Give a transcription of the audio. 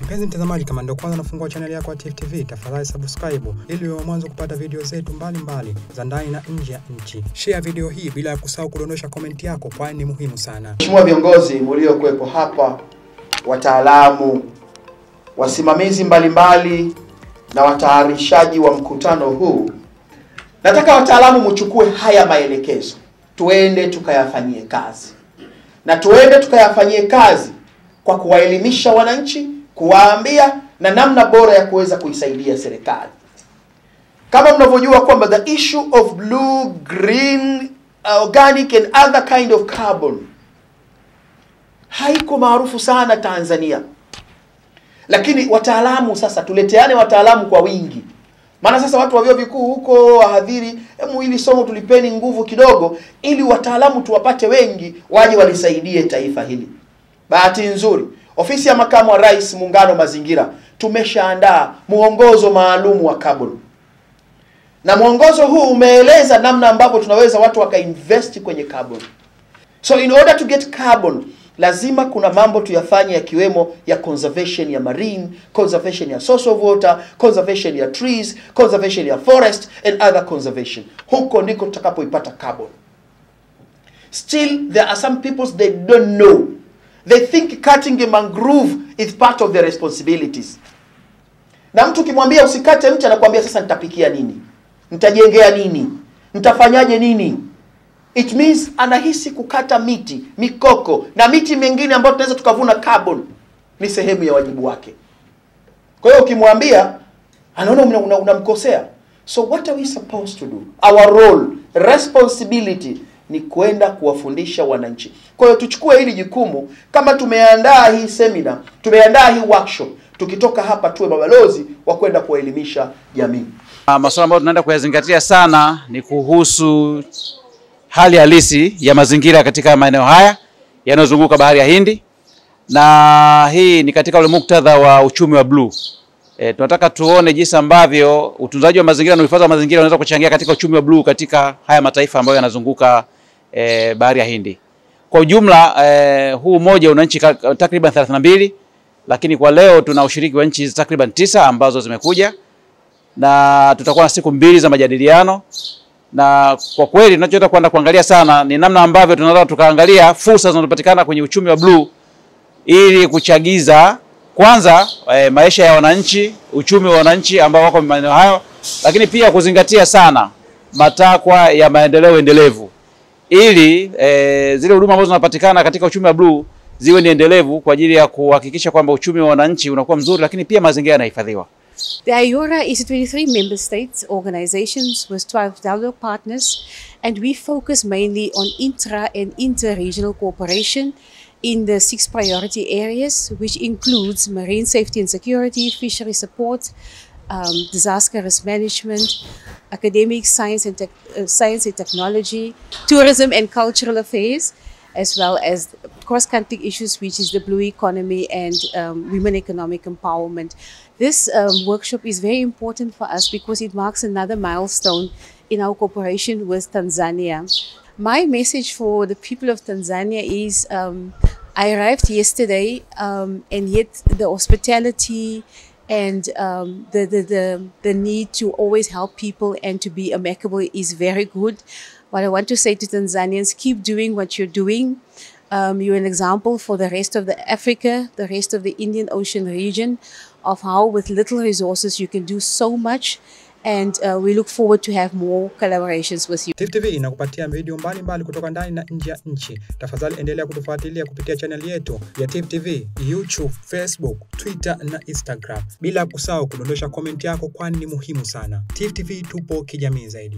Mpenzi mtazamaji, kama ndio kwanza nafungua chaneli yako ya Tifu TV, tafadhali subscribe ili uwe wa mwanzo kupata video zetu mbalimbali za ndani na nje ya nchi. Share video hii bila ya kusahau kudondosha komenti yako, kwani ni muhimu sana. Mheshimiwa viongozi mliokuwepo hapa, wataalamu, wasimamizi mbalimbali mbali, na watayarishaji wa mkutano huu, nataka wataalamu mchukue haya maelekezo, tuende tukayafanyie kazi, na tuende tukayafanyie kazi kwa kuwaelimisha wananchi, kuwaambia na namna bora ya kuweza kuisaidia serikali. Kama mnavyojua kwamba the issue of blue, green, organic and other kind of carbon haiko maarufu sana Tanzania, lakini wataalamu sasa, tuleteane wataalamu kwa wingi, maana sasa watu wa vyuo vikuu huko wahadhiri, hemu hili somo tulipeni nguvu kidogo, ili wataalamu tuwapate wengi, waje walisaidie taifa hili. Bahati nzuri, ofisi ya makamu wa rais, muungano mazingira, tumeshaandaa mwongozo maalum wa carbon na mwongozo huu umeeleza namna ambavyo tunaweza watu wakainvest kwenye carbon. So in order to get carbon lazima kuna mambo tuyafanye yakiwemo ya conservation ya marine, conservation ya source of water, conservation ya trees, conservation ya forest and other conservation. Huko ndiko tutakapoipata carbon. Still there are some people they don't know. They think cutting a mangrove is part of their responsibilities. Na mtu ukimwambia usikate mti anakuambia sasa nitapikia nini? Nitajengea nini? Nitafanyaje nini? It means anahisi kukata miti, mikoko na miti mingine ambayo tunaweza tukavuna carbon ni sehemu ya wajibu wake. Kwa hiyo ukimwambia anaona unamkosea. Una, una so what are we supposed to do? Our role, responsibility ni kwenda kuwafundisha wananchi. Kwa hiyo tuchukue hili jukumu, kama tumeandaa hii seminar, tumeandaa hii workshop, tukitoka hapa tuwe mabalozi wa kwenda kuwaelimisha jamii. Masuala ambayo tunaenda kuyazingatia sana ni kuhusu hali halisi ya mazingira katika maeneo haya yanayozunguka bahari ya Hindi, na hii ni katika ule muktadha wa uchumi wa bluu. E, tunataka tuone jinsi ambavyo utunzaji wa mazingira na uhifadhi wa mazingira unaweza kuchangia katika uchumi wa bluu katika haya mataifa ambayo yanazunguka e, bahari ya Hindi. Kwa ujumla e, huu umoja una nchi takriban 32 lakini kwa leo tuna ushiriki wa nchi takriban tisa ambazo zimekuja na tutakuwa na siku mbili za majadiliano na kwa kweli tunachotaka kwenda kuangalia sana ni namna ambavyo tunataka tukaangalia fursa zinazopatikana kwenye uchumi wa bluu ili kuchagiza kwanza e, maisha ya wananchi, uchumi wa wananchi ambao wako maeneo hayo, lakini pia kuzingatia sana matakwa ya maendeleo endelevu ili e, zile huduma ambazo zinapatikana katika uchumi wa bluu ziwe ni endelevu kwa ajili ya kuhakikisha kwamba uchumi wa wananchi unakuwa mzuri, lakini pia mazingira yanahifadhiwa. The IORA is 23 member states organizations with 12 dialogue partners, and we focus mainly on intra and interregional cooperation in the six priority areas, which includes marine safety and security, fishery support, um, disaster risk management, academic science and, uh, science and technology, tourism and cultural affairs, as well as cross-country issues, which is the blue economy and um, women economic empowerment. This um, workshop is very important for us because it marks another milestone in our cooperation with Tanzania. My message for the people of Tanzania is um, I arrived yesterday and yet the hospitality and um, the, the, the, the need to always help people and to be amicable is very good. What I want to say to Tanzanians, keep doing what you're doing. Um, you're an example for the rest of the Africa, the rest of the Indian Ocean region of how with little resources you can do so much and uh, we look forward to have more collaborations with you. TV inakupatia video mbalimbali mbali kutoka ndani na nje ya nchi. Tafadhali endelea kutufuatilia kupitia chaneli yetu ya Tifu TV, YouTube, Facebook, Twitter na Instagram, bila kusahau kudondosha komenti yako, kwani ni muhimu sana. Tifu TV tupo kijamii zaidi.